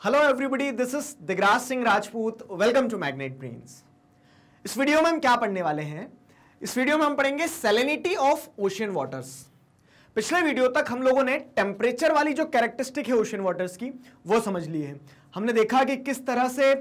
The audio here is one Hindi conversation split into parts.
Hello everybody this is Digraj Singh Rajput welcome to Magnet Brains इस वीडियो में हम क्या पढ़ने वाले हैं? इस वीडियो में हम पढ़ेंगे सेलेनिटी ऑफ़ ओशियन वाटर्स पिछले वीडियो तक हम लोगों ने टेम्परेचर वाली जो कैरेक्टरिस्टिक है ओशियन वाटर्स की, वो समझ ली है। हमने देखा कि किस तरह से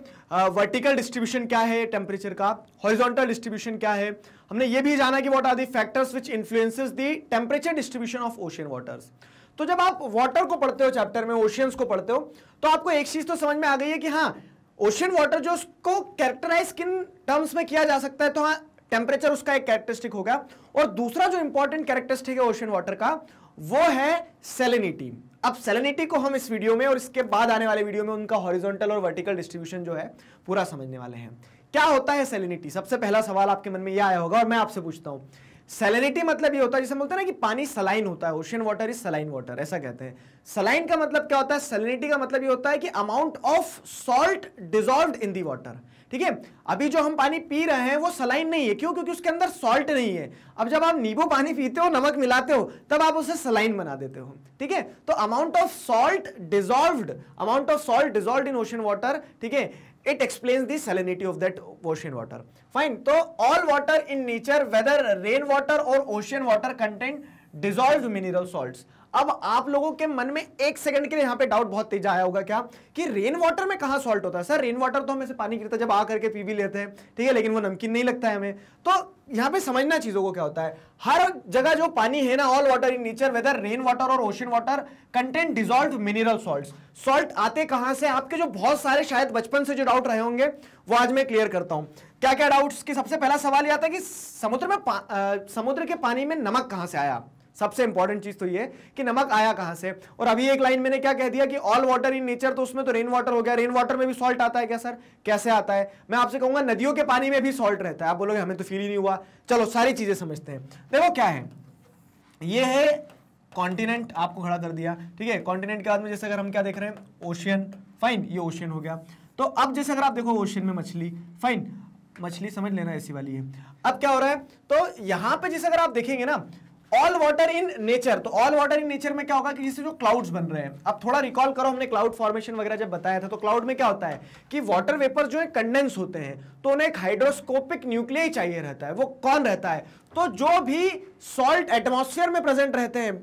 वर्टिकल डिस्ट्रीब्यूशन क्या है टेम्परेचर का हॉरिजॉन्टल डिस्ट्रीब्यूशन क्या है। हमने ये भी जाना कि what are the factors which influences the temperature distribution of ocean waters तो जब आप वाटर को पढ़ते हो चैप्टर में ओशियंस को पढ़ते हो तो आपको एक चीज़ तो समझ में आ गई है कि हाँ ओशियन वाटर जो उसको कैरेक्टराइज किन टर्म्स में किया जा सकता है तो हाँ टेम्परेचर उसका एक कैरेक्टरिस्टिक होगा। और दूसरा जो इंपॉर्टेंट कैरेक्टरिस्टिक है ओशियन वाटर का, वो है सेलेनिटी अब सेलेनिटी को हम इस वीडियो में और इसके बाद आने वाले वीडियो में उनका हॉरिजॉन्टल और वर्टिकल डिस्ट्रीब्यूशन जो है, पूरा समझने वाले हैं। क्या होता है सेलेनिटी सबसे पहला सवाल आपके मन में यह आया होगा और मैं आपसे पूछता हूँ। सेलेनिटी मतलब ये होता है, जैसे बोलते हैं ना कि पानी सलाइन होता है ocean water is saline water ऐसा कहते हैं। सलाइन का मतलब क्या होता है? सेलेनिटी का मतलब ये होता है कि amount of salt dissolve in the water ठीक है? अभी जो हम पानी पी रहे हैं, वो सलाइन नहीं है। क्यों? क्योंकि उसके अंदर सॉल्ट नहीं है। अब जब आप नींबू पानी पीते हो, नमक मिलाते हो, तब आप उसे सलाइन बना देते हो। ठीक है? तो amount of salt dissolve amount of salt dissolve in ocean water ठीक है? It explains the salinity of that ocean water. Fine. So all water in nature whether rain water or ocean water contain dissolved mineral salts अब आप लोगों के मन में एक सेकंड के लिए यहाँ पे डाउट बहुत तेज आया होगा क्या? कि रेन वाटर में कहा सॉल्ट होता है? सर रेन वाटर तो हमें से पानी गिरता है जब आ करके पी भी लेते हैं ठीक है लेकिन वो नमकीन नहीं लगता है हमें। तो यहाँ पे समझना चीज़ों को क्या होता है? हर जगह जो पानी है ना all water in nature whether rain water और ocean water content dissolve mineral salt salt आते कहाँ से? आपके जो बहुत सारे शायद बचपन से जो डाउट रहे होंगे वो आज मैं क्लियर करता हूँ। क्या क्या डाउट्स की सबसे पहला सवाल यह आता है कि समुद्र में आ, समुद्र के पानी में नमक कहाँ से आया? सबसे इंपॉर्टेंट चीज़ तो ये कि नमक आया कहाँ से? और अभी एक लाइन मैंने क्या कह दिया कि ऑल वाटर इन नेचर तो उसमें तो रेन वाटर हो गया। रेन वाटर में भी सॉल्ट आता है क्या सर कैसे आता है? मैं आपसे कहूँगा, नदियों के पानी में भी सॉल्ट रहता है। आप बोलोगे, हमें तो फील ही नहीं हुआ। चलो, सारी चीज़ें समझते हैं। देखो, क्या है? ये है कॉन्टिनेंट आपको खड़ा कर दिया। ठीक है? कॉन्टिनेंट के बाद में जैसे अगर हम क्या देख रहे हैं ओशियन फाइन ये ओशियन हो गया। तो अब जैसे अगर आप देखो ओशियन में मछली। फाइन मछली समझ लेना ऐसी वाली है। अब क्या हो रहा है? तो यहाँ पे जैसे अगर आप देखेंगे ना ऑल वाटर इन नेचर तो ऑल वाटर इन नेचर में क्या होगा कि जिससे जो क्लाउड्स बन रहे हैं। अब थोड़ा रिकॉल करो, हमने क्लाउड फॉर्मेशन वगैरह जब बताया था तो क्लाउड में क्या होता है कि वाटर वेपर जो है कंडेंस होते हैं। तो उन्हें एक हाइड्रोस्कोपिक न्यूक्लियाई चाहिए रहता है। वो कौन रहता है? तो जो भी सॉल्ट एटमोस्फियर में प्रेजेंट रहते हैं,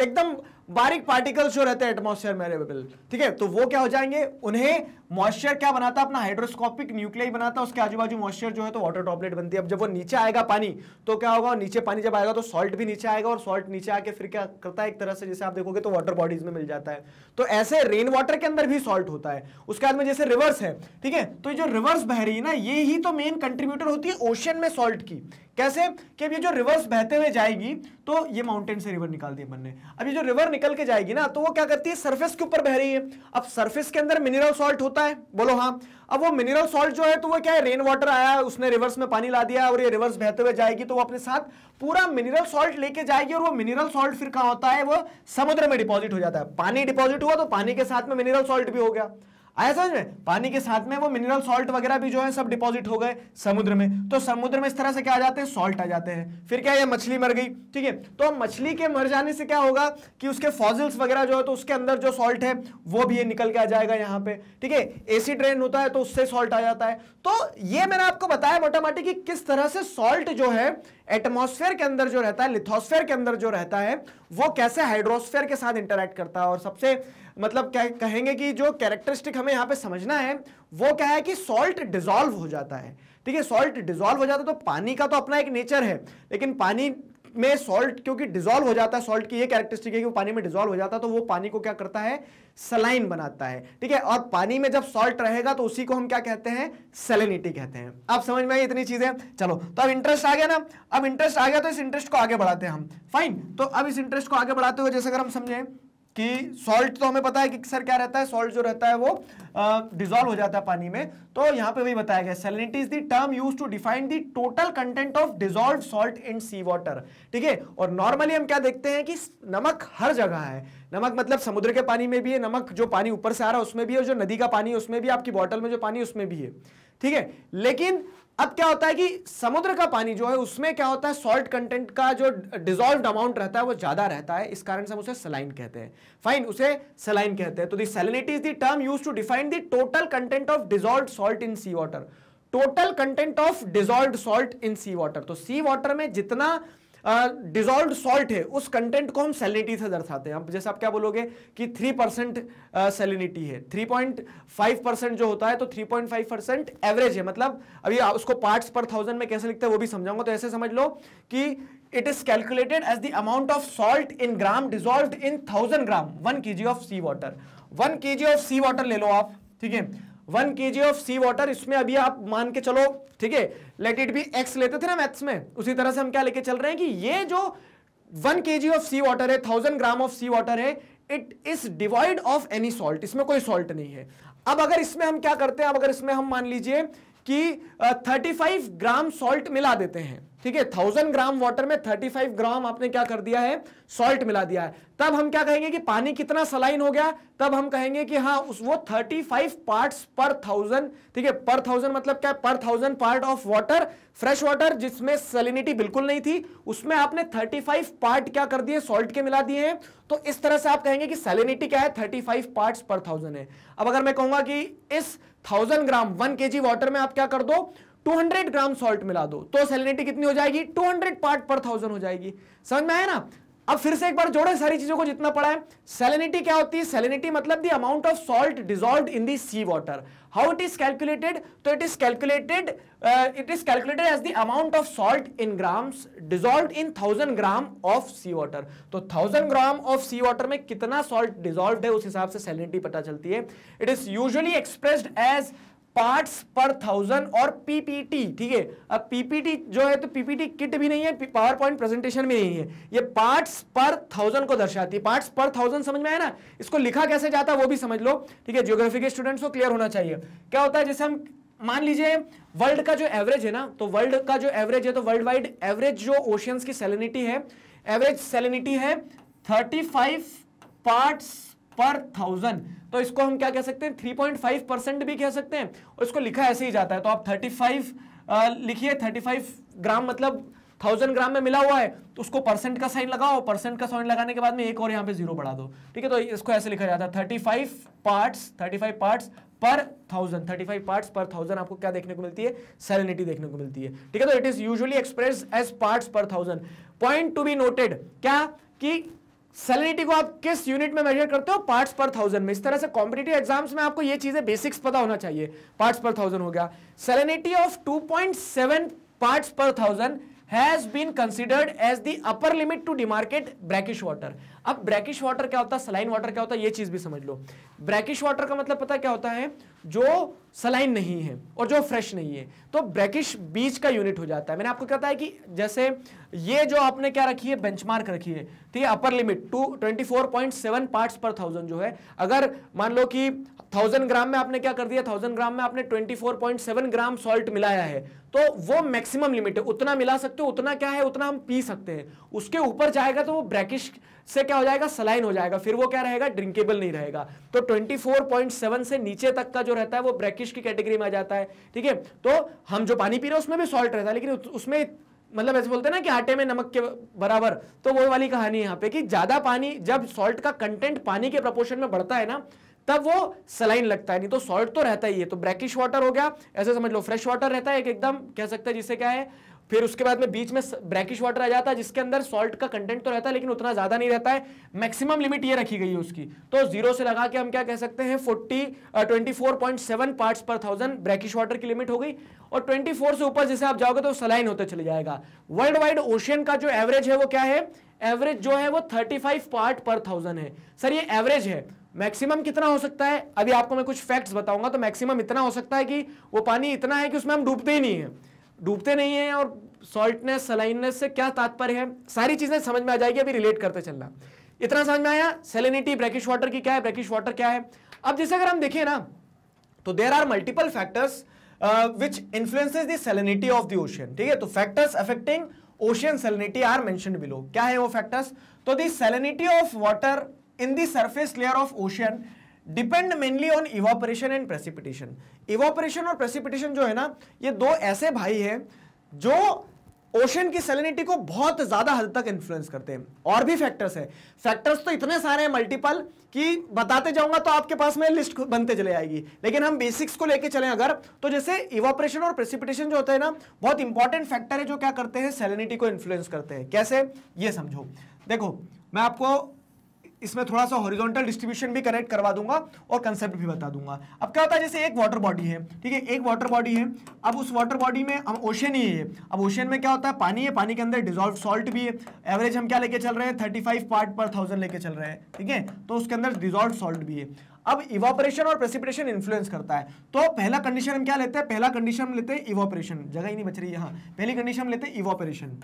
एकदम बारीक पार्टिकल्स जो रहते हैं एटमॉस्फेयर में अवेलेबल ठीक है? तो वो क्या हो जाएँगे? उन्हें मॉइस्चर क्या बनाता? अपना हाइड्रोस्कोपिक न्यूक्लियाई बनाता है उसके आजू बाजू मॉइस्चर जो है तो वाटर टॉपलेट बनती है। अब जब वो नीचे आएगा पानी तो क्या होगा? नीचे पानी जब आएगा तो सॉल्ट भी नीचे आएगा और सॉल्ट नीचे आके फिर क्या करता है? एक तरह से जैसे आप देखोगे तो वाटर बॉडीज में मिल जाता है। तो ऐसे रेन वाटर के अंदर भी सॉल्ट होता है। उसके बाद में जैसे रिवर्स है, ठीक है? तो ये जो रिवर्स बह रही है ना, ये ही तो मेन कंट्रीब्यूटर होती है ओशन में सॉल्ट की। कैसे? कि अब ये जो रिवर्स बहते हुए जाएगी तो ये माउंटेन से रिवर निकाल दी अपन ने अब ये जो रिवर निकल के जाएगी ना तो वो क्या करती है? सरफेस के ऊपर बह रही है। अब सरफेस के अंदर मिनरल सॉल्ट होता है। बोलो हाँ। अब वो मिनरल सॉल्ट जो है तो वो क्या है? रेन वाटर आया, उसने रिवर्स में पानी ला दिया और ये रिवर्स बहते हुए जाएगी तो वो अपने साथ पूरा मिनरल सॉल्ट लेके जाएगी और वो मिनरल सॉल्ट फिर कहाँ होता है? वो समुद्र में डिपॉजिट हो जाता है। पानी डिपॉजिट हुआ तो पानी के साथ में मिनरल सॉल्ट भी हो गया। आया समझ में? पानी के साथ में वो मिनरल सॉल्ट वगैरह भी जो है सब डिपॉजिट हो गए समुद्र में। तो समुद्र में इस तरह से क्या आ जाते हैं? सॉल्ट आ जाते हैं। फिर क्या ये मछली मर गई? ठीक है। तो मछली के मर जाने से क्या होगा कि उसके फॉजिल्स वगैरह जो है तो उसके अंदर जो सॉल्ट है, वो भी ये निकल के आ जाएगा यहाँ पे। ठीक है? एसिड रेन होता है तो उससे सॉल्ट आ जाता है। तो ये मैंने आपको बताया मोटामोटी कि किस तरह से सॉल्ट जो है एटमॉस्फेयर के अंदर जो रहता है लिथोस्फेयर के अंदर जो रहता है, वो कैसे हाइड्रोस्फेयर के साथ इंटरेक्ट करता है। और सबसे मतलब क्या कहेंगे कि जो कैरेक्टरिस्टिक हमें यहाँ पे समझना है, वो क्या है कि सॉल्ट डिजोल्व हो जाता है। ठीक है सॉल्ट डिजोल्व हो जाता है तो पानी का तो अपना एक नेचर है, लेकिन पानी में सॉल्ट क्योंकि डिजोल्व हो जाता है सॉल्ट की ये कैरेक्टरिस्टिक है कि वो पानी में डिजोल्व हो जाता है तो वो पानी को क्या करता है? सलाइन बनाता है। ठीक है, और पानी में जब सॉल्ट रहेगा तो उसी को हम क्या कहते हैं? सेलेनिटी कहते हैं। आप समझ में आई इतनी चीज़ें? चलो तो अब इंटरेस्ट आ गया ना। अब इंटरेस्ट आ गया तो इस इंटरेस्ट को आगे बढ़ाते हैं हम। फाइन तो अब इस इंटरेस्ट को आगे बढ़ाते हुए जैसे अगर हम समझें कि सॉल्ट तो हमें पता है कि सर क्या रहता है? सॉल्ट जो रहता है वो डिजोल्व हो जाता है पानी में। तो यहाँ पे भी बताया गया salinity is the term use to define the total content of dissolve salt in sea water ठीक है? और नॉर्मली हम क्या देखते हैं कि नमक हर जगह है। नमक मतलब समुद्र के पानी में भी है, नमक जो पानी ऊपर से आ रहा है उसमें भी है जो नदी का पानी है उसमें भी आपकी बॉटल में जो पानी उसमें भी है। ठीक है? लेकिन अब क्या होता है कि समुद्र का पानी जो है, उसमें क्या होता है सॉल्ट कंटेंट का जो डिजोल्व अमाउंट रहता है, वो ज़्यादा रहता है। इस कारण से हम उसे सलाइन कहते हैं। फाइन उसे सलाइन कहते हैं। तो the is the term use to define the total content of dissolve salt in sea water total content of dissolve salt in sea water तो सी वाटर में जितना डिजोल्व सॉल्ट है, उस कंटेंट को हम सेलिनिटी से दर्शाते हैं। जैसे आप क्या बोलोगे कि थ्री परसेंट सेलिनिटी है। थ्री पॉइंट फाइव परसेंट जो होता है तो three point five percent average है। मतलब अभी उसको पार्ट्स पर थाउज़ेंड में कैसे लिखते हैं वो भी समझाऊँगा। तो ऐसे समझ लो कि it is calculated as the amount of salt in gram dissolve in thousand gram one K of sea water one K of sea water ले लो आप, ठीक है? One K of sea water, इसमें अभी आप मान के चलो, ठीक है? लेट इट बी एक्स लेते थे ना मैथ्स में? उसी तरह से हम क्या लेके चल रहे हैं कि ये जो one K of sea water है thousand gram of sea water है it is divide of any salt इसमें कोई सॉल्ट नहीं है। अब अगर इसमें हम क्या करते हैं? अब अगर इसमें हम मान लीजिए कि थर्टी फाइव ग्राम सॉल्ट मिला देते हैं। ठीक है थाउज़ेंड ग्राम वाटर में थर्टी फाइव ग्राम आपने क्या कर दिया है? सॉल्ट मिला दिया है। तब हम क्या कहेंगे कि पानी कितना सलाइन हो गया? तब हम कहेंगे कि हाँ उस वो thirty five part per thousand ठीक है पर थाउज़ेंड मतलब क्या per thousand part of water fresh water जिसमें सलिनिटी बिल्कुल नहीं थी, उसमें आपने थर्टी फाइव पार्ट क्या कर दिए? सॉल्ट के मिला दिए हैं। तो इस तरह से आप कहेंगे कि सलिनिटी क्या है? Thirty five part per thousand है। अब अगर मैं कहूँगा कि इस thousand gram one K water में आप क्या कर दो? 200 ग्राम सॉल्ट मिला दो तो सेलिनिटी कितनी हो जाएगी? 200 पार्ट पर थाउज़ेंड हो जाएगी। समझ में आया ना? अब फिर से एक बार जोड़े सारी चीज़ों को जितना पड़ा है। सेलिनिटी क्या होती है? सेलिनिटी मतलब the amount of salt dissolve in the sea water how it is calculated तो it is calculated it is calculated as the amount of salt in grams dissolve in thousand gram of sea water तो thousand gram of sea water में कितना सॉल्ट डिजोल्व है? उस हिसाब से सेलिनिटी पता चलती है। It is usually expressed as parts per thousand और पीपीटी, ठीक है? अब पीपीटी जो है तो पीपीटी किट भी नहीं है पावर पॉइंट प्रेजेंटेशन भी नहीं है। ये पार्ट्स पर थाउज़ेंड को दर्शाती है। पार्ट्स पर थाउज़ेंड समझ में आया ना? इसको लिखा कैसे जाता है वो भी समझ लो, ठीक है? ज्योग्राफी के स्टूडेंट्स को क्लियर होना चाहिए। क्या होता है? जैसे हम मान लीजिए वर्ल्ड का जो एवरेज है ना तो वर्ल्ड का जो एवरेज है तो वर्ल्ड वाइड एवरेज जो ओशियंस की सेलिनिटी है एवरेज सेलिनिटी है thirty five parts per thousand तो इसको हम क्या कह सकते हैं? 3.5 परसेंट भी कह सकते हैं। और इसको लिखा ऐसे ही जाता है। तो आप 35 लिखिए 35 ग्राम मतलब थाउज़ेंड ग्राम में मिला हुआ है तो उसको परसेंट का साइन लगाओ। परसेंट का साइन लगाने के बाद में एक और यहाँ पे ज़ीरो बढ़ा दो। ठीक है तो इसको ऐसे लिखा जाता है। Thirty five parts thirty five parts per thousand thirty five parts per thousand आपको क्या देखने को मिलती है? सेलिनिटी देखने को मिलती है। ठीक है तो it is usually express as parts per thousand point to be noted क्या? कि सैलिनिटी को आप किस यूनिट में मेजर करते हो? पार्ट्स पर थाउज़ेंड में। इस तरह से कॉम्पिटेटिव एग्ज़ाम्स में आपको ये चीज़ें बेसिक्स पता होना चाहिए। पार्ट्स पर थाउज़ेंड हो गया। Salinity of 2.7 parts per thousand has been considered as the upper limit to demarcate brackish water अब ब्रैकिश वाटर क्या होता है? सलाइन वाटर क्या होता है? ये चीज़ भी समझ लो। ब्रैकिश वाटर का मतलब पता क्या होता है? जो सलाइन नहीं है और जो फ्रेश नहीं है। तो ब्रैकिश बीच का यूनिट हो जाता है। मैंने आपको कहता है कि जैसे ये जो आपने क्या रखी है? बेंचमार्क रखी है। ठीक है upper limit to twenty four point seven parts per thousand जो है। अगर मान लो कि थाउज़ेंड ग्राम में आपने क्या कर दिया? थाउज़ेंड ग्राम में आपने twenty four point seven gram salt मिलाया है। तो वो मैक्सिमम लिमिट है। उतना मिला सकते हो, उतना क्या है? उतना हम पी सकते हैं। उसके ऊपर जाएगा तो वो ब्रैकिश से क्या हो जाएगा? सलाइन हो जाएगा। फिर वो क्या रहेगा? ड्रिंकेबल नहीं रहेगा। तो 24.7 से नीचे तक का जो रहता है, वो ब्रैकिश की कैटेगरी में आ जाता है। ठीक है? तो हम जो पानी पी रहे हैं, उसमें भी सॉल्ट रहता है। लेकिन उसमें मतलब ऐसे बोलते हैं ना कि आटे में नमक के बराबर तो वो वाली कहानी यहाँ पे कि ज़्यादा पानी, जब सॉल्ट का कंटेंट पानी के प्रपोर्शन में बढ़ता है ना तब वो सलाइन लगता है। नहीं तो सॉल्ट तो रहता ही है। तो ब्रैकिश वाटर हो गया। ऐसे समझ लो फ्रेश वाटर रहता है एक एकदम, कह सकते हैं जिससे क्या है। फिर उसके बाद में बीच में ब्रैकिश वाटर आ जाता है, जिसके अंदर सॉल्ट का कंटेंट तो रहता है, लेकिन उतना ज़्यादा नहीं रहता है। मैक्सिमम लिमिट ये रखी गई है उसकी। तो ज़ीरो से लगा के हम क्या कह सकते हैं forty twenty four point seven part per thousand brackish water की लिमिट हो गई। और ट्वेंटी फोर से ऊपर जैसे आप जाओगे तो सलाइन होते चले जाएगा। वर्ल्ड वाइड ओशियन का जो एवरेज है वो क्या है? एवरेज जो है वो thirty five part per thousand है। सर, ये एवरेज है। मैक्सिमम कितना हो सकता है? अभी आपको मैं कुछ फैक्ट्स बताऊँगा तो मैक्सिमम इतना हो सकता है कि वो पानी इतना है कि उसमें हम डूबते ही नहीं है। डूबते नहीं है और सॉल्टनेस सलाइननेस से क्या तात्पर्य है? सारी चीज़ें समझ में आ जाएगी, अभी रिलेट करते चलना। इतना समझ में आया? सेलिनिटी ब्रैकिश वाटर की क्या है? ब्रैकिश वाटर क्या है? अब जैसे अगर हम देखें ना तो there are multiple factors which influences the of the ocean ठीक है? तो factors affecting ocean salinity are mentioned below क्या है वो फैक्टर्स तो the of water in the surface layer of ocean depend mainly on evaporation and precipitation evaporation और प्रेसिपिटेशन जो है ना, ये दो ऐसे भाई हैं जो ओशन की सेलिनिटी को बहुत ज़्यादा हद तक इन्फ्लुएंस करते हैं। और भी फैक्टर्स है। फैक्टर्स तो इतने सारे हैं मल्टीपल कि बताते जाऊँगा तो आपके पास में लिस्ट बनते चले आएगी। लेकिन हम बेसिक्स को लेके चले अगर तो जैसे इवापरेशन और प्रेसिपिटेशन जो होता है ना, बहुत इंपॉर्टेंट फैक्टर है जो क्या करते हैं सेलिनिटी को इन्फ्लुएंस करते हैं। कैसे? ये समझो। देखो, मैं आपको इसमें थोड़ा सा हॉरिजॉन्टल डिस्ट्रीब्यूशन भी कनेक्ट करवा दूँगा और कंसेप्ट भी बता दूँगा। अब क्या होता है, जैसे एक वाटर बॉडी है, ठीक है, एक वाटर बॉडी है, अब उस वाटर बॉडी में हम ओशन ही है अब ओशन में क्या होता है, पानी है, पानी के अंदर डिजोल्व सॉल्ट भी है। एवरेज हम क्या लेके चल रहे हैं thirty five part per thousand लेके चल रहे हैं, ठीक है? तो उसके अंदर डिजोल्व सॉल्ट भी है। अब इवापोरेशन और प्रेसिपिटेशन इन्फ्लुएंस करता है। तो पहला कंडीशन हम क्या लेते हैं, पहला कंडीशन हम लेते हैं इवापोरेशन जगह ही नहीं बच रही है पहली कंडीशन हम लेते हैं इवापोरेशन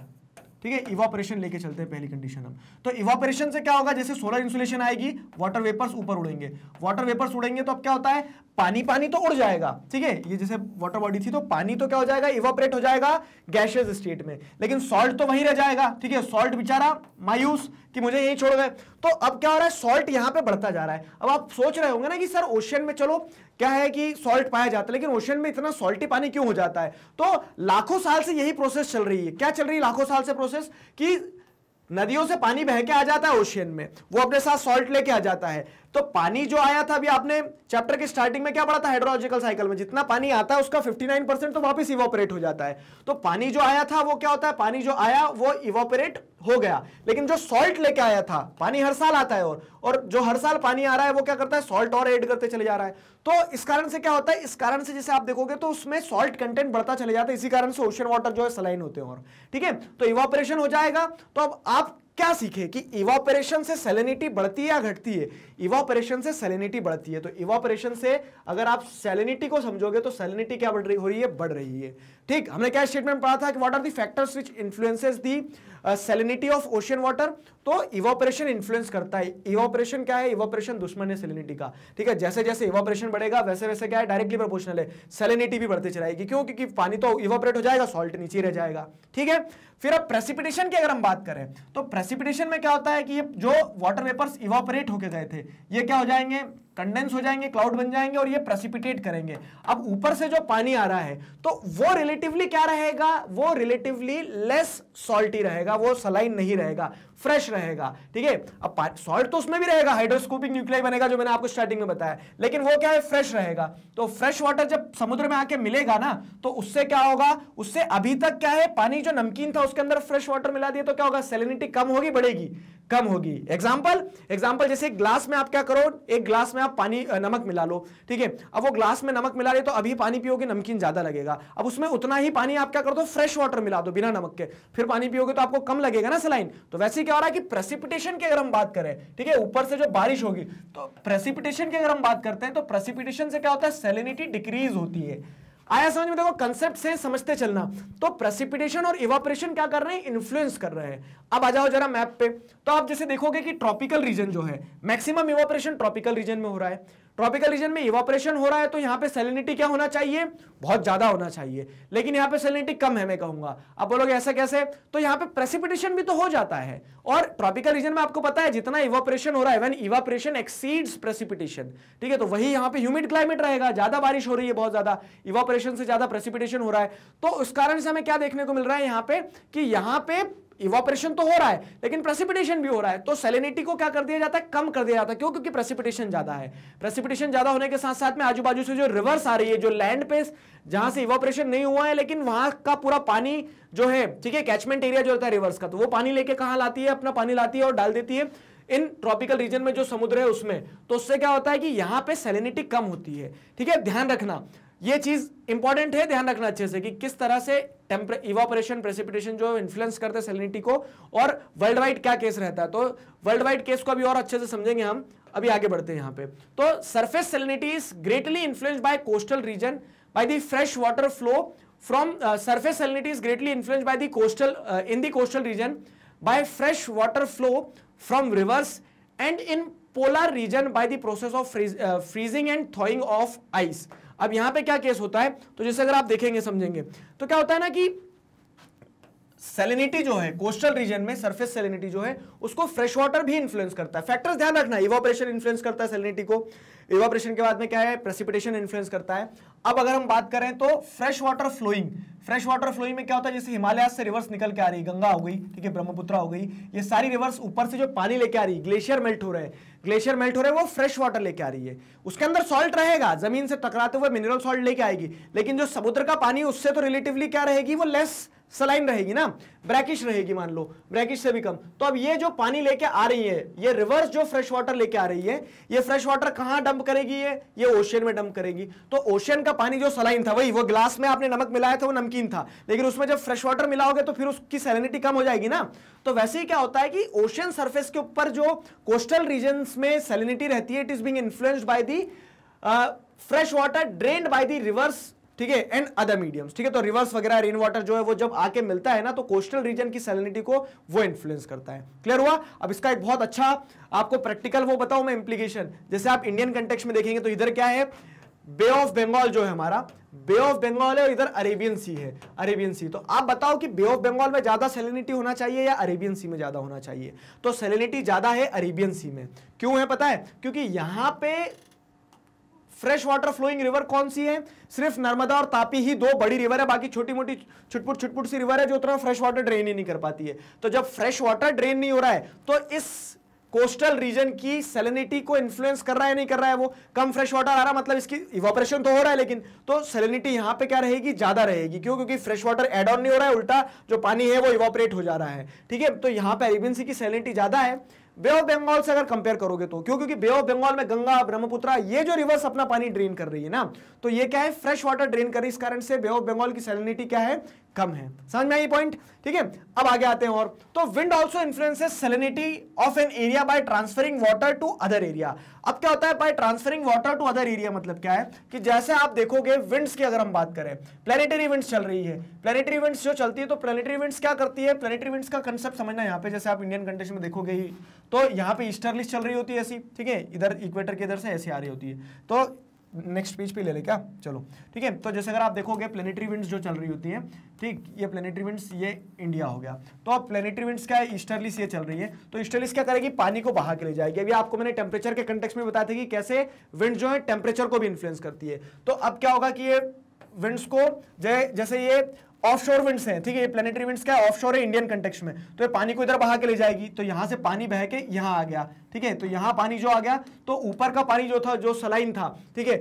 ठीक है इवापोरेशन लेके चलते हैं पहली कंडीशन हम। तो इवापोरेशन से क्या होगा? जैसे सोलर इंसुलेशन आएगी वाटर वेपर्स ऊपर उड़ेंगे। वाटर वेपर्स उड़ेंगे तो अब क्या होता है? पानी पानी तो उड़ जाएगा, ठीक है? ये जैसे वाटर बॉडी थी तो पानी तो क्या हो जाएगा? इवापोरेट हो जाएगा गैशियस स्टेट में। लेकिन सॉल्ट तो वही रह जाएगा, ठीक है? सॉल्ट बेचारा मायूस कि मुझे यही छोड़ गए। तो अब क्या हो रहा है? सॉल्ट यहाँ पे बढ़ता जा रहा है। अब आप सोच रहे होंगे ना कि सर ओशियन में चलो, क्या है कि सॉल्ट पाया जाता है, लेकिन ओशन में इतना सॉल्टी पानी क्यों हो जाता है? तो लाखों साल से यही प्रोसेस चल रही है। क्या चल रही है लाखों साल से प्रोसेस कि नदियों से पानी बह के आ जाता है ओशियन में। वो अपने साथ सॉल्ट लेके आ जाता है। तो पानी जो आया था अभी आपने चैप्टर के स्टार्टिंग में क्या पढ़ा था? हाइड्रोलॉजिकल साइकिल में। जितना पानी आता है, उसका 59 परसेंट तो वापस इवोपरेट हो जाता है। तो पानी जो आया था, वो क्या होता है? पानी जो आया, वो इवोपरेट हो गया। लेकिन जो सॉल्ट लेके आया था, पानी हर साल आता है और और जो हर साल पानी आ रहा है, वो क्या करता है? सॉल्ट और ऐड करते चले जा रहा है। तो इस कारण से क्या होता है? इस कारण से जैसे आप देखोगे तो उसमें सॉल्ट कंटेंट बढ़ता चले जाता है। इसी कारण से ओशन वाटर जो है सलाइन होते हैं और। ठीक है? तो इवापोरेशन हो जाएगा। तो अब आप क्या सीखे कि इवापोरेशन से सेलेनिटी बढ़ती है या घटती है? इवापोरेशन से सेलेनिटी बढ़ती है। तो इवापोरेशन से अगर आप सेलेनिटी को समझोगे तो सेलेनिटी क्या बढ़ रही, हो रही है? बढ़ रही है। ठीक, हमने क्या स्टेटमेंट पढ़ा था कि what are the factors which influences the salinity of ocean water तो इवापोरेशन इन्फ्लुएंस करता है। इवापोरेशन क्या है? इवापोरेशन दुश्मन है सेलिनिटी का। ठीक है, जैसे जैसे इवापोरेशन बढ़ेगा, वैसे वैसे क्या है? डायरेक्टली प्रोपोर्शनल है। सेलिनिटी भी बढ़ती चलाएगी। क्यों? क्योंकि पानी तो इवापोरेट हो जाएगा सॉल्ट नीचे रह जाएगा। ठीक है, फिर अब प्रेसिपिटेशन की अगर हम बात करें तो प्रेसिपिटेशन में क्या होता है कि ये जो वाटर वेपर्स इवापोरेट होके गए थे, ये क्या हो जाएँगे? कंडेंस हो जाएँगे क्लाउड बन जाएँगे और ये प्रेसिपिटेट करेंगे। अब ऊपर से जो पानी आ रहा है तो वो रिलेटिवली क्या रहेगा? वो रिलेटिवली लेस सॉल्टी रहेगा, वो सलाइन नहीं रहेगा फ्रेश रहेगा, ठीक है? अब सॉल्ट तो उसमें भी रहेगा हाइड्रोस्कोपिक न्यूक्लियाई बनेगा, जो मैंने आपको स्टार्टिंग में बताया। लेकिन वो क्या है? फ्रेश रहेगा। तो फ्रेश वाटर जब समुद्र में आके मिलेगा ना तो उससे क्या होगा? उससे अभी तक क्या है? पानी जो नमकीन था, उसके अंदर फ्रेश वाटर मिला दिया तो क्या होगा? सेलिनिटी कम होगी, बढ़ेगी, कम होगी। एग्ज़ाम्पल एग्ज़ाम्पल जैसे ग्लास में आप क्या करो? एक ग्लास में आप पानी नमक मिला लो, ठीक है? अब वो ग्लास में नमक मिला रहे तो अभी पानी पियोगे, नमकीन ज़्यादा लगेगा। अब उसमें उतना ही पानी आप क्या कर दो, फ्रेश वाटर मिला दो बिना नमक के। फिर पानी पियोगे तो आपको कम लगेगा ना सलाइन? तो वैसे क्या हो रहा है कि प्रेसिपिटेशन की अगर हम बात करें, ठीक है? ऊपर से जो बारिश होगी तो प्रेसिपिटेशन की अगर हम बात करते हैं तो प्रेसिपिटेशन से क्या होता है? सेलिनिटी डिक्रीज होती है। आया समझ में? देखो कंसेप्ट से समझते चलना। तो प्रेसिपिटेशन और इवापरेशन क्या कर रहे हैं? इन्फ्लुएंस कर रहे हैं। अब आ जाओ जरा मैप पे। तो आप जैसे देखोगे कि ट्रॉपिकल रीजन जो है मैक्सिमम इवापरेशन ट्रॉपिकल रीजन में हो रहा है। ट्रॉपिकल रीजन में इवापोरेशन हो रहा है तो यहाँ पे सेलिनिटी क्या होना चाहिए? बहुत ज़्यादा होना चाहिए। लेकिन यहाँ पे सेलिनिटी कम है, मैं कहूँगा। अब बोलोगे, ऐसा कैसे? तो यहाँ पे प्रेसिपिटेशन भी तो हो जाता है। और ट्रॉपिकल रीजन में आपको पता है, जितना इवापोरेशन हो रहा है व्हेन इवापोरेशन एक्सीड्स प्रेसिपिटेशन ठीक है तो वही यहाँ पे ह्यूमिड क्लाइमेट रहेगा, ज़्यादा बारिश हो रही है बहुत ज़्यादा इवापोरेशन से ज़्यादा प्रेसिपिटेशन हो रहा है। तो उस कारण से हमें क्या देखने को मिल रहा है यहाँ पे? कि यहाँ पे इवापोरेशन तो हो रहा है, लेकिन प्रेसिपिटेशन भी हो रहा है। तो सेलिनिटी को क्या कर दिया जाता है? कम कर दिया जाता है। क्यों? क्योंकि प्रेसिपिटेशन ज़्यादा है। प्रेसिपिटेशन ज़्यादा होने के साथ साथ में आजू बाजू से जो रिवर्स आ रही है, जो लैंड पे जहाँ से इवापोरेशन नहीं हुआ है, लेकिन वहाँ का पूरा पानी जो है, ठीक है कैचमेंट एरिया जो होता है रिवर्स का तो वो पानी लेके कहाँ लाती है? अपना पानी लाती है और डाल देती है इन ट्रॉपिकल रीजन में जो समुद्र है उसमें। तो उससे क्या होता है कि यहाँ पे सेलिनिटी कम होती है। ठीक है? ध्यान रखना। ये चीज़ इंपॉर्टेंट है, ध्यान रखना अच्छे से कि किस तरह से इवापोरेशन प्रेसिपिटेशन जो इन्फ्लुएंस करते हैं सेलिनिटी को और वर्ल्ड वाइड क्या केस रहता है। तो वर्ल्ड वाइड केस को अभी और अच्छे से समझेंगे हम। अभी आगे बढ़ते हैं यहाँ पे। तो surface salinity is greatly influenced by coastal region by the fresh water flow from surface salinity is greatly influenced by the coastal in the coastal region by fresh water flow from rivers and in polar region by the process of freezing and thawing of ice अब यहाँ पे क्या केस होता है? तो जैसे अगर आप देखेंगे, समझेंगे। तो क्या होता है ना कि सेलिनिटी जो है कोस्टल रीजन में सरफेस सेलिनिटी जो है, उसको फ्रेश वाटर भी इन्फ्लुएंस करता है। फैक्टर्स ध्यान रखना इवोपरेशन इन्फ्लुएंस करता है सेलिनिटी को। इवोपरेशन के बाद में क्या है? प्रेसिपिटेशन इन्फ्लुएंस करता है। अब अगर हम बात करें तो fresh water flowing fresh water flowing में क्या होता है? जैसे हिमालय से रिवर्स निकल के आ रही गंगा हो गई, ठीक है, ब्रह्मपुत्र हो गई, ये सारी रिवर्स ऊपर से जो पानी लेके आ रही ग्लेशियर मेल्ट हो रहे हैं ग्लेशियर मेल्ट हो रहे हैं, वो फ्रेश वाटर लेके आ रही है। उसके अंदर सॉल्ट रहेगा, ज़मीन से टकराते हुए मिनरल सॉल्ट लेके आएगी, लेकिन जो समुद्र का पानी उससे तो रिलेटिवली क्या रहेगी? वो लेस सलाइन रहेगी ना? ब्रैकिश रहेगी मान लो। ब्रैकिश से भी कम। तो अब ये जो पानी लेके आ रही है, ये रिवर्स जो फ्रेश वाटर लेके आ रही है, ये फ्रेश वाटर कहाँ डंप करेगी ये? ये ओशियन में डंप करेगी। तो ओशियन का पानी जो सलाइन था, वही, वो ग्लास में आपने नमक मिलाया था, वो नमकीन था। लेकिन उसमें जब फ्रेश वाटर मिलाओगे तो फिर उसकी सैलिनिटी कम हो जाएगी ना? तो वैसे ही क्या होता है कि ओशियन सर्फेस के ऊपर जो कोस्टल रीजन में सैलिनिटी रहती है it is being influenced by the fresh water drained by the rivers ठीक है एंड अदर मीडियम्स ठीक है? तो रिवर्स वगैरह रेन वाटर जो है, वो जब आके मिलता है ना तो कोस्टल रीजन की सैलिनिटी को वो इन्फ्लुएंस करता है। क्लियर हुआ? अब इसका एक बहुत अच्छा आपको प्रैक्टिकल वो बताऊँ मैं इंप्लीकेशन जैसे आप इंडियन कंटेक्स में देखेंगे तो इधर क्या है? बे ऑफ़ बंगाल जो है हमारा बे ऑफ़ बंगाल है और इधर अरेबियन सी है अरेबियन सी तो आप बताओ कि बे ऑफ़ बंगाल में ज़्यादा सेलिनिटी होना चाहिए या अरेबियन सी में ज़्यादा होना चाहिए? तो सेलिनिटी ज़्यादा है अरेबियन सी में। क्यों है पता है? क्योंकि यहाँ पे फ्रेश वाटर फ्लोइंग रिवर कौन सी है? सिर्फ़ नर्मदा और तापी ही दो बड़ी रिवर है, बाकी छोटी मोटी छुटपुट छुटपुट सी रिवर है जो उतना फ्रेश वाटर ड्रेन ही नहीं कर पाती है। तो जब फ्रेश वाटर ड्रेन नहीं हो रहा है तो इस कोस्टल रीजन की सेलिनिटी को इन्फ्लुएंस कर रहा है नहीं कर रहा है वो? कम फ्रेश वाटर आ रहा मतलब इसकी इवोपरेशन तो हो रहा है लेकिन तो सेलिनिटी यहाँ पे क्या रहेगी? ज़्यादा रहेगी। क्यों? क्योंकि फ्रेश वाटर एड ऑन नहीं हो रहा है, उल्टा जो पानी है वो इवोपरेट हो जा रहा है। ठीक है? तो यहाँ पे अरेबियन की सेलिनिटी ज़्यादा है। बे ऑफ़ बंगाल से अगर कंपेयर करोगे तो क्यों क्योंकि बे ऑफ़ बंगाल में गंगा, ब्रह्मपुत्र, ये जो रिवर्स अपना पानी ड्रेन कर रही है ना तो ये क्या है फ्रेश वाटर ड्रेन कर रही है। इस कारण से बे ऑफ़ बंगाल की सैलिनिटी क्या है? कम है। समझ में आई पॉइंट ठीक है? अब आगे आते हैं और। तो wind also influences salinity of an area by transferring water to other area अब क्या होता है? By transferring water to other area मतलब क्या है? कि जैसे आप देखोगे विंड्स की अगर हम बात करें प्लेनेटरी विंड्स चल रही है। प्लेनेटरी विंड्स जो चलती है तो प्लेनेटरी विंड्स क्या करती है? प्लेनेटरी विंड्स का कंसेप्ट समझना यहाँ पे जैसे आप इंडियन कंट्रीज़ में देखोगे ही तो यहाँ पे ईस्टर्लिस चल रही होती है ऐसी। ठीक है? इधर इक्वेटर के इधर से ऐसी आ रही होती है। तो नेक्स्ट पेज पे ले ले क्या? चलो, ठीक है? तो जैसे अगर आप देखोगे प्लेनेटरी विंड्स जो चल रही होती है, ठीक, ये प्लेनेटरी विंड्स ये इंडिया हो गया। तो अब प्लेनेटरी विंड्स क्या है? ईस्टर्लिस ये चल रही है। तो ईस्टर्लिस क्या करेगी? पानी को बहा के ले जाएगी। अभी आपको मैंने टेम्परेचर के कंटेक्स में बताया था कि कैसे विंड जो है टेम्परेचर को भी इन्फ्लुएंस करती है। तो अब क्या होगा कि ये विंड्स को जैसे ये ऑफशोर विंड्स हैं, ठीक है, ये प्लेनेटरी विंड्स क्या है? ऑफशोर है इंडियन कंटेक्स में। तो ये पानी को इधर बहा के ले जाएगी तो यहाँ से पानी बह के यहाँ आ गया, ठीक है? तो यहाँ पानी जो आ गया तो ऊपर का पानी जो था, जो सलाइन था, ठीक है?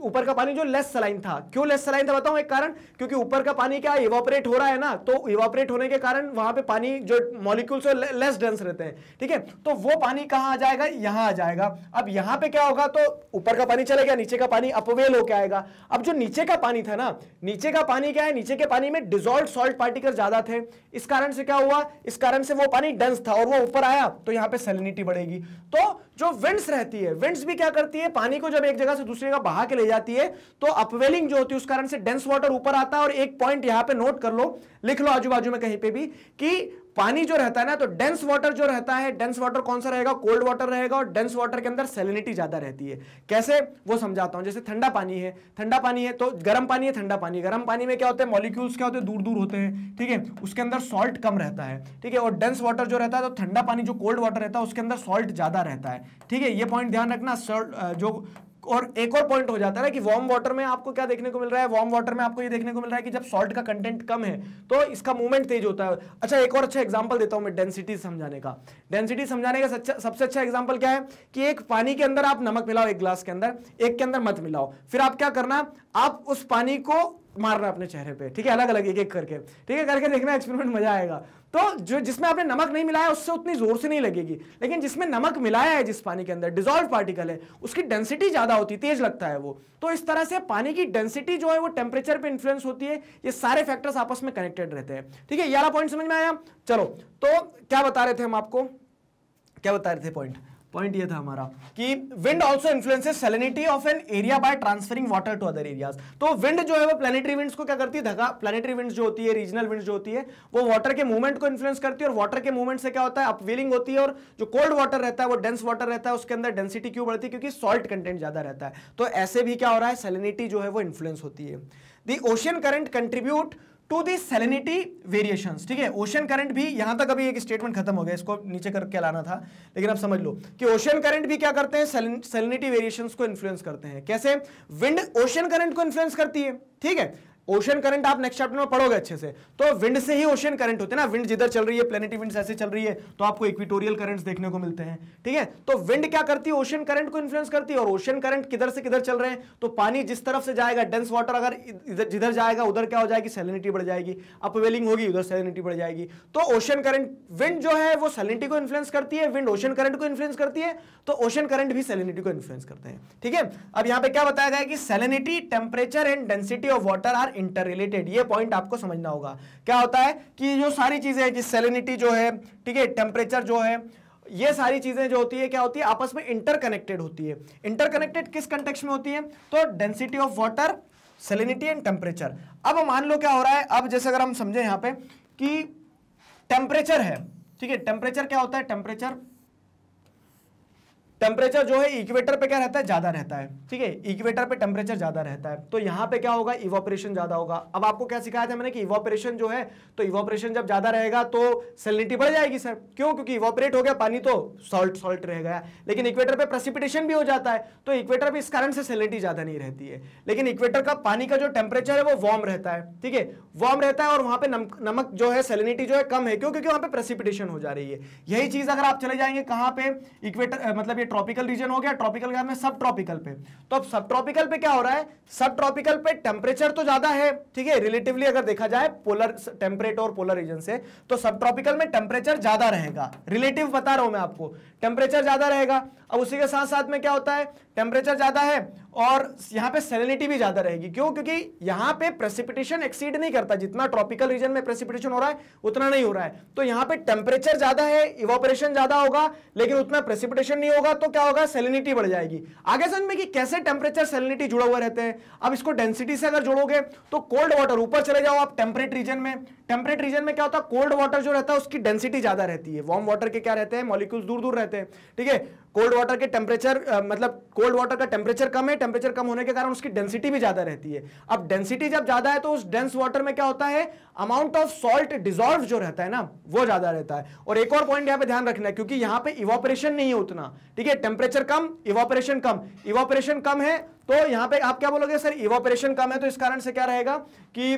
ऊपर का पानी जो लेस सलाइन था। क्यों लेस सलाइन था बताऊँ एक कारण? क्योंकि ऊपर का पानी क्या इवापोरेट हो रहा है ना तो इवापोरेट होने के कारण वहाँ पे पानी जो मॉलिक्यूल्स लेस डेंस रहते हैं, ठीक है? तो वो पानी कहाँ आ जाएगा? यहाँ आ जाएगा। अब यहाँ पे क्या होगा तो ऊपर का पानी चले गया, नीचे का पानी अपवेल होकर आएगा। अब जो नीचे का पानी था ना, नीचे का पानी क्या है? नीचे के पानी में डिजोल्व सॉल्ट पार्टिकल ज़्यादा थे। इस कारण से क्या हुआ? इस कारण से वो पानी डेंस था और वो ऊपर आया तो यहाँ पे सेलिनिटी बढ़ेगी। तो जो विंड्स रहती है विंड्स भी क्या करती है? पानी को जब एक जगह से दूसरी जगह बहा के ले जाती है तो अपवेलिंग जो होती है, उस कारण से डेंस वाटर ऊपर आता है और एक पॉइंट यहाँ पे नोट कर लो, लिख लो आजू बाजू में कहीं पे भी, कि पानी जो रहता है ना तो डेंस वाटर जो रहता है डेंस वाटर कौन सा रहेगा? कोल्ड वाटर रहेगा और डेंस वाटर के अंदर सेलिनिटी ज़्यादा रहती है। कैसे? वो समझाता हूँ, जैसे ठंडा पानी है, ठंडा पानी है तो गर्म पानी है, ठंडा पानी गर्म पानी में क्या होते हैं? मॉलिक्यूल्स क्या होते हैं? दूर दूर होते हैं, ठीक है? उसके अंदर सॉल्ट कम रहता है, ठीक है? और डेंस वाटर जो रहता है तो ठंडा पानी, जो कोल्ड वाटर रहता है, उसके अंदर सॉल्ट ज़्यादा रहता है, ठीक है? ये पॉइंट ध्यान रखना जो और एक और पॉइंट हो जाता है ना कि वार्म वाटर में आपको क्या देखने को मिल रहा है? वार्म वाटर में आपको ये देखने को मिल रहा है कि जब सॉल्ट का कंटेंट कम है तो इसका मूवमेंट तेज होता है। अच्छा एक और अच्छा एग्जांपल देता हूँ मैं डेंसिटी समझाने का। डेंसिटी समझाने का सबसे अच्छा एग्ज़ाम्पल क्या है? कि एक पानी के अंदर आप नमक मिलाओ एक ग्लास के अंदर, एक के अंदर मत मिलाओ। फिर आप क्या करना? आप उस पानी को मारना अपने चेहरे पे, ठीक है? अलग अलग एक एक करके, ठीक है? करके देखना एक्सपेरिमेंट मज़ा आएगा। तो जो, जिसमें आपने नमक नहीं मिलाया, उससे उतनी ज़ोर से नहीं लगेगी। लेकिन जिसमें नमक मिलाया है जिस पानी के अंदर डिजोल्व पार्टिकल है, उसकी डेंसिटी ज़्यादा होती है तेज लगता है वो। तो इस तरह से पानी की डेंसिटी जो है, वो टेम्परेचर पर इन्फ्लुएंस होती है। ये सारे फैक्टर्स आपस में कनेक्टेड रहते हैं, ठीक है? ये पॉइंट समझ में आया? चलो तो क्या बता रहे थे हम आपको? क्या बता रहे थे पॉइंट पॉइंट ये था हमारा कि wind also influences salinity of an area by transferring water to other areas तो विंड जो है वो प्लानिटरी विंड्स को क्या करती है? धगा प्लानिटरी विंड्स जो होती है रीजनल विंड्स जो होती है, वो वाटर के मूवमेंट को इन्फ्लुएंस करती है और वाटर के मूवमेंट से क्या होता है? अपवेलिंग होती है और जो कोल्ड वाटर रहता है, वो डेंस वाटर रहता है, उसके अंदर डेंसिटी क्यों बढ़ती है? क्योंकि सॉल्ट कंटेंट ज़्यादा रहता है। तो ऐसे भी क्या हो रहा है? सेलिनिटी जो है वो इन्फ्लुएंस होती है। The ocean current contribute to the salinity variation ठीक है? ओशन करंट भी यहाँ तक अभी एक स्टेटमेंट खत्म हो गया, इसको नीचे करके लाना था, लेकिन अब समझ लो कि ओशन करंट भी क्या करते हैं? सेलिनिटी वेरिएशन को इन्फ्लुएंस करते हैं। कैसे? विंड ओशन करंट को इन्फ्लुएंस करती है, ठीक है? ओशन करंट आप नेक्स्ट चैप्टर में पढ़ोगे अच्छे से। तो विंड से ही ओशन करंट होते हैं ना। विंड जिधर चल रही है, प्लेनेटी विंड ऐसे चल रही है तो आपको इक्विटोरियल करंट्स देखने को मिलते हैं। ठीक है? तो विंड क्या करती है? ओशन करंट को इन्फ्लुएंस करती है। और ओशन करंट किधर से किधर चल रहे हैं? तो पानी जिस तरफ़ से जाएगा डेंस वाटर अगर जिधर जाएगा, उधर क्या हो जाएगी? सेलिनिटी बढ़ जाएगी। अपवेलिंग होगी, उधर सेलिनिटी बढ़ जाएगी। तो ओशन करंट विंड जो है, वो सेलिनिटी को इन्फ्लुएंस करती है। विंड ओशन करंट को इन्फ्लुएंस करती है। तो ओशन करंट भी सेलिनिटी को इन्फ्लुएंस करते हैं। ठीक है? अब यहाँ पे क्या बताया गया कि salinity temperature and density of water are interrelated ये पॉइंट आपको समझना होगा। क्या होता है कि जो सारी चीज़ें कि सेलिनिटी जो है, ठीक है टेम्परेचर जो है, ये सारी चीज़ें जो होती है, क्या होती है, आपस में इंटरकनेक्टेड होती है। इंटरकनेक्टेड किस कंटेक्स में होती है? तो density of water salinity and temperature अब मान लो क्या हो रहा है, अब जैसे अगर हम समझे यहाँ पे कि टेम्परेचर है, ठीक है टेम्परेचर क्या होता है टेम्परेचर टेम्परेचर जो है इक्वेटर पे क्या रहता है? ज़्यादा रहता है। ठीक है? इक्वेटर पे टेम्परेचर ज़्यादा रहता है। तो यहाँ पे क्या होगा? इवोपरेशन ज़्यादा होगा। अब आपको क्या सिखाया था मैंने कि इवोपरेशन जो है तो इवोपरेशन जब ज़्यादा रहेगा तो सेलिनिटी बढ़ जाएगी सर क्यों? क्योंकि इवोपरेट हो गया, पानी तो सॉल्ट सॉल्ट रह गया। लेकिन इक्वेटर पे प्रेसिपिटेशन भी हो जाता है। तो इक्वेटर पर इस कारण से सेलिनिटी ज़्यादा नहीं रहती है। लेकिन इक्वेटर का पानी का जो टेम्परेचर है, वो वार्म रहता है। ठीक है? वार्म रहता है और वहाँ पे नमक जो है सेलिनिटी जो है, कम है। क्यों? क्योंकि वहाँ पे प्रेसिपिटेशन हो जा रही है। यही चीज़ अगर आप चले जाएँगे, कहाँ पे? इक्वेटर मतलब ये ट्रॉपिकल रीजन हो गया ट्रॉपिकल गया में सब ट्रॉपिकल पे। तो अब सब ट्रॉपिकल पे क्या हो रहा है? सब ट्रॉपिकल पे टेम्परेचर तो ज़्यादा है, ठीक है? रिलेटिवली अगर देखा जाए पोलर टेम्परेट और पोलर रीजन से तो सब ट्रॉपिकल में टेम्परेचर ज़्यादा रहेगा। रिलेटिव बता रहा हूँ मैं आपको टेम्परेचर ज़्यादा रहेगा। अब उसी के साथ साथ में क्या होता है? टेम्परेचर ज़्यादा है और यहाँ पे सेलिनिटी भी ज़्यादा रहेगी। क्यों? क्योंकि यहाँ पे प्रेसिपिटेशन एक्सीड नहीं करता। जितना ट्रॉपिकल रीजन में प्रेसिपिटेशन हो रहा है, उतना नहीं हो रहा है। तो यहाँ पे टेम्परेचर ज़्यादा है इवोपरेशन ज़्यादा होगा, लेकिन उतना प्रेसिपिटेशन नहीं होगा तो क्या होगा? सेलिनिटी बढ़ जाएगी। आगे समझ में कि कैसे टेम्परेचर सेलिनिटी जुड़ा हुआ रहते हैं? अब इसको डेंसिटी से अगर जोड़ोगे तो कोल्ड वाटर ऊपर चले जाओ आप टेम्परेट रीजन में। टेम्परेट रीजन में क्या होता है? कोल्ड वाटर जो रहता है, उसकी डेंसिटी ज़्यादा रहती है। वार्म वाटर के क्या रहते हैं? मॉलिक्यूल्स दूर दूर रहते हैं। ठीक है? कोल्ड वाटर के टेम्परेचर मतलब कोल्ड वाटर का टेम्परेचर कम है टेम्परेचर कम होने के कारण उसकी डेंसिटी भी ज़्यादा रहती है। अब डेंसिटी जब ज़्यादा है तो उस डेंस वाटर में क्या होता है? अमाउंट ऑफ़ सॉल्ट डिजॉल्व जो रहता है ना, वो ज़्यादा रहता है। और एक और पॉइंट यहाँ पे ध्यान रखना है, क्योंकि यहाँ पे इवोपरेशन नहीं है उतना, ठीक है? टेम्परेचर कम इवोपरेशन कम। इवोपरेशन कम है तो यहाँ पे आप क्या बोलोगे, सर इवोपरेशन कम है तो इस कारण से क्या रहेगा कि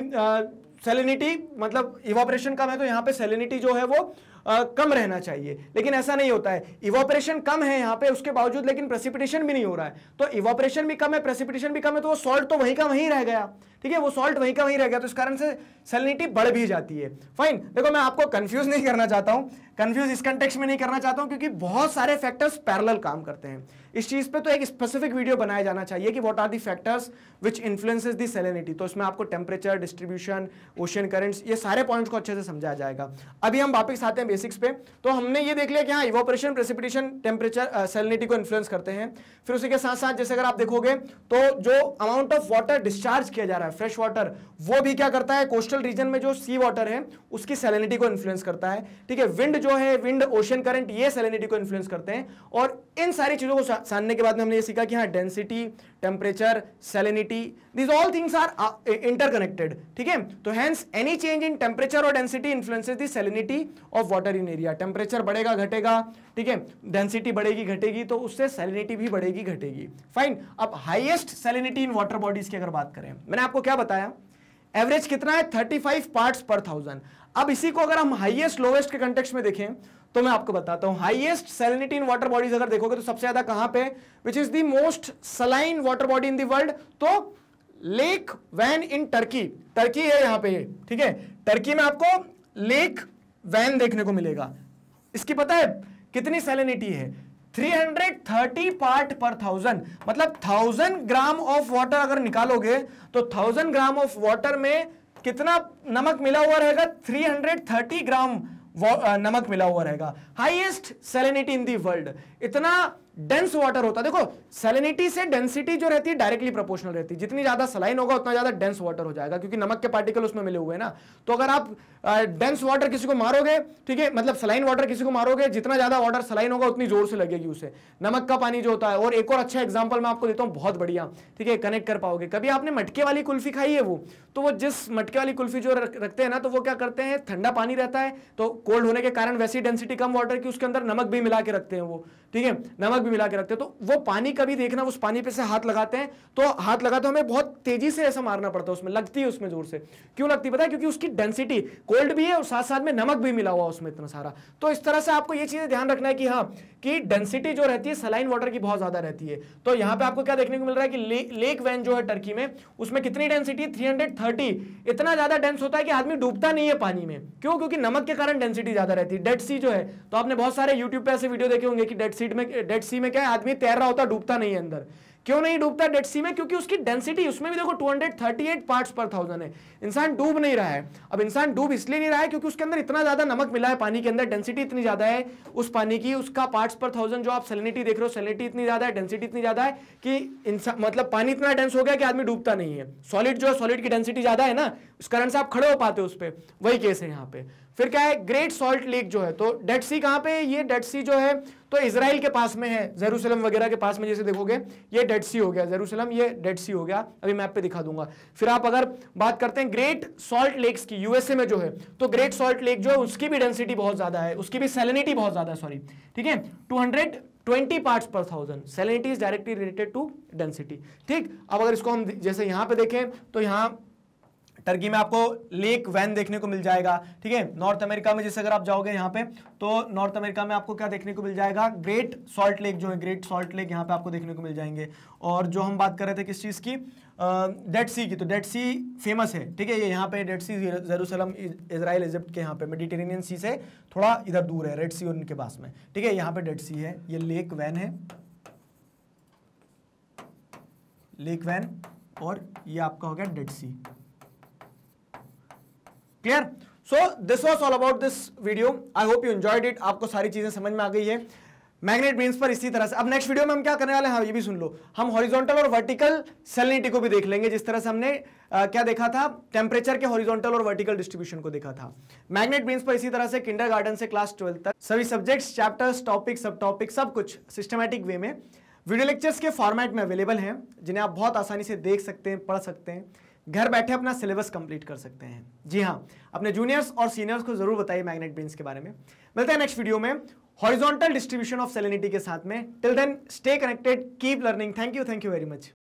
सेलिनिटी मतलब इवोपरेशन कम है तो यहाँ पे सेलिनिटी जो है वो कम रहना चाहिए। लेकिन ऐसा नहीं होता है। इवोपरेशन कम है यहाँ पे, उसके बावजूद, लेकिन प्रेसिपिटेशन भी नहीं हो रहा है। तो इवोपरेशन भी कम है प्रेसिपिटेशन भी कम है तो वो सॉल्ट तो वहीं का वहीं रह गया। ठीक है? वो सॉल्ट वहीं का वहीं रह गया तो इस कारण से सेलिनिटी बढ़ भी जाती है। फाइन देखो, मैं आपको कंफ्यूज नहीं करना चाहता हूँ। कंफ्यूज इस कंटेक्स में नहीं करना चाहता हूँ, क्योंकि बहुत सारे फैक्टर्स पैरल काम करते हैं। इस चीज़ पे तो एक स्पेसिफिक वीडियो बनाया जाना चाहिए कि what are the factors which influences the salinity तो इसमें आपको टेम्परेचर डिस्ट्रीब्यूशन ओशियन करंट्स ये सारे पॉइंट्स को अच्छे से समझाया जाएगा। अभी हम वापस आते हैं बेसिक्स पे। तो हमने ये देख लिया कि हाँ इवोपरेशन प्रेसिपिटेशन टेम्परेचर सेलिनिटी को इन्फ्लुएंस करते हैं। फिर उसी के साथ साथ जैसे अगर आप देखोगे तो जो अमाउंट ऑफ़ वाटर डिस्चार्ज किया जा रहा है फ्रेश वाटर वो भी क्या करता है? कोस्टल रीजन में जो सी वाटर है, उसकी सेलिनिटी को इन्फ्लुएंस करता है। ठीक है विंड जो है विंड ओशन करंट ये सेलिनिटी को इन्फ्लुएंस करते हैं। और इन सारी चीज़ों को जानने के बाद में हमने ये सीखा कि हाँ density temperature salinity these all things are interconnected ठीक है? तो hence any change in temperature और density influences the salinity of water in area temperature बढ़ेगा, घटेगा, ठीक है? डेंसिटी बढ़ेगी, घटेगी तो उससे सेलिनिटी भी बढ़ेगी, घटेगी। फाइन अब highest salinity in water bodies की अगर बात करें, मैंने आपको क्या बताया? एवरेज कितना है? 35 पार्ट्स पर थाउज़ेंड अब इसी को अगर हम हाईएस्ट लोवेस्ट के कंटेक्स्ट में देखें तो मैं आपको बताता हूँ। Highest salinity in water bodies अगर देखोगे तो सबसे ज़्यादा कहाँ पे? Which is the most saline water body in the world तो Lake Van in Turkey Turkey है यहाँ पे ठीक है? टर्की में आपको लेक वैन देखने को मिलेगा। इसकी पता है कितनी सेलिनिटी है? 330 पार्ट पर थाउज़ेंड मतलब थाउज़ेंड ग्राम ऑफ़ वाटर अगर निकालोगे तो थाउज़ेंड ग्राम ऑफ़ वाटर में कितना नमक मिला हुआ रहेगा? 330 ग्राम नमक मिला हुआ रहेगा। Highest salinity in the world इतना डेंस वाटर होता देखो सेलिनिटी से डेंसिटी जो रहती है डायरेक्टली प्रोपोर्शनल रहती है। जितनी ज़्यादा सलाइन होगा, उतना ज़्यादा डेंस वाटर हो जाएगा, क्योंकि नमक के पार्टिकल उसमें मिले हुए हैं ना। तो अगर आप डेंस वाटर किसी को मारोगे, ठीक है मतलब सलाइन वाटर किसी को मारोगे, जितना ज़्यादा वाटर सलाइन होगा, उतनी ज़ोर से लगेगी उसे। नमक का पानी जो होता है, और एक और अच्छा एग्ज़ाम्पल मैं आपको देता हूँ, बहुत बढ़िया, ठीक है कनेक्ट कर पाओगे। कभी आपने मटके वाली कुल्फी खाई है वो? तो वो जिस मटके वाली कुल्फी जो रखते हैं ना तो वो क्या करते हैं, ठंडा पानी रहता है तो कोल्ड होने के कारण वैसी डेंसिटी कम वाटर की उसके अंदर नमक भी मिला के रखते हैं वो, ठीक है। नमक भी मिला के रखते हैं। तो वो पानी कभी देखना, उस पानी पे से हाथ लगाते हैं। तो हाथ लगाते तो हमें बहुत तेज़ी से ऐसा मारना पड़ता है उसमें, लगती है उसमें ज़ोर से। क्यों लगती पता है? क्योंकि उसकी डेंसिटी कोल्ड भी है और साथ साथ में नमक भी मिला हुआ उसमें इतना सारा। तो इस तरह से आपको ये चीज़ें ध्यान रखना है कि हाँ कि डेंसिटी जो रहती है सलाइन वाटर की बहुत ज़्यादा रहती है। तो यहाँ पे आपको क्या देखने को मिल रहा है कि लेक वैन जो है टर्की में, उसमें कितनी डेंसिटी 330 इतना ज़्यादा डेंस होता है कि आदमी डूबता नहीं है पानी में। क्यों? क्योंकि नमक के कारण डेंसिटी ज़्यादा रहती है। डेड सी जो है तो आपने बहुत सारे यूट्यूब पे ऐसे वीडियो देखे होंगे कि डेड सीट में डेड सी में क्या है? आदमी तैर रहा होता, डूबता नहीं है अंदर। क्यों नहीं डूबता डेड सी में? क्योंकि उसकी डेंसिटी उसमें भी देखो 238 पार्ट्स पर थाउज़ेंड है। इंसान डूब नहीं रहा है। अब इंसान डूब इसलिए नहीं रहा है क्योंकि उसके अंदर इतना ज़्यादा नमक मिला है पानी के अंदर डेंसिटी इतनी ज़्यादा है उस पानी की, उसका पार्ट्स पर थाउज़ेंड जो आप सेलिनिटी देख रहे हो सेलिनिटी इतनी ज़्यादा है डेंसिटी इतनी ज़्यादा है कि इंसान मतलब पानी इतना डेंस हो गया कि आदमी डूबता नहीं है। सॉलिड जो है सॉलिड की डेंसिटी ज़्यादा है ना, उस कारण से आप खड़े हो पाते हो उस पर वही केस है यहाँ पे। फिर क्या है ग्रेट सॉल्ट लेक जो है तो डेड सी कहाँ पे ये डेड सी जो है तो इसराइल के पास में है जेरूसलम वगैरह के पास में, जैसे देखोगे, ये डेड सी हो गया जेरूसलम ये डेड सी हो गया। अभी मैप पे दिखा दूँगा। फिर आप अगर बात करते हैं ग्रेट सॉल्ट लेक्स की यूएसए में जो है तो ग्रेट सॉल्ट लेक जो है, उसकी भी डेंसिटी बहुत ज़्यादा है, उसकी भी सेलिनिटी बहुत ज़्यादा है सॉरी ठीक है? Two hundred twenty parts per thousand salinity is directly related to density ठीक? अब अगर इसको हम जैसे यहाँ पे देखें तो यहाँ टर्की में आपको लेक वैन देखने को मिल जाएगा, ठीक है? नॉर्थ अमेरिका में जैसे अगर आप जाओगे यहाँ पे तो नॉर्थ अमेरिका में आपको क्या देखने को मिल जाएगा? ग्रेट सॉल्ट लेक जो है, ग्रेट सॉल्ट लेक यहाँ पे आपको देखने को मिल जाएँगे। और जो हम बात कर रहे थे किस चीज़ की? डेड सी की तो डेड सी फ़ेमस है, ठीक है? ये यहाँ पे Dead Sea Jerusalem Israel Egypt के यहाँ पे, मेडिटेरेनियन सी से थोड़ा इधर दूर है, रेड सी उनके पास में, ठीक है? यहाँ पे डेड सी है, ये लेक वैन है। लेक वैन और ये आपका हो गया Dead Sea. Clear so this was all about this video I hope you enjoyed it आपको सारी चीज़ें समझ में आ गई है। मैग्नेट बीन्स पर इसी तरह से। अब नेक्स्ट वीडियो में हम क्या करने वाले हैं? हाँ ये भी सुन लो। हम हॉरिजॉन्टल और वर्टिकल सेलिनिटी को भी देख लेंगे जिस तरह से हमने आ, क्या देखा था? टेम्परेचर के हॉरिजॉन्टल और वर्टिकल डिस्ट्रीब्यूशन को देखा था। मैग्नेट बीन्स पर इसी तरह से किंडर गार्डन से क्लास ट्वेल्थ तक। सभी सब्जेक्ट्स चैप्टर्स टॉपिक सब टॉपिक सब कुछ सिस्टमेटिक वे में। वीडियो लेक्चर्स के फॉर्मेट में अवेलेबल हैं जिन्हें आप बहुत आसानी से देख सकते हैं पढ़ सकते हैं। घर बैठे अपना सिलेबस कंप्लीट कर सकते हैं। जी हाँ अपने जूनियर्स और सीनियर्स को ज़रूर बताइए मैग्नेट बीन्स के बारे में। मिलते हैं नेक्स्ट वीडियो में। हॉरिजॉन्टल डिस्ट्रीब्यूशन ऑफ़ सेलिनिटी के साथ में। Till then stay connected keep learning thank you thank you very much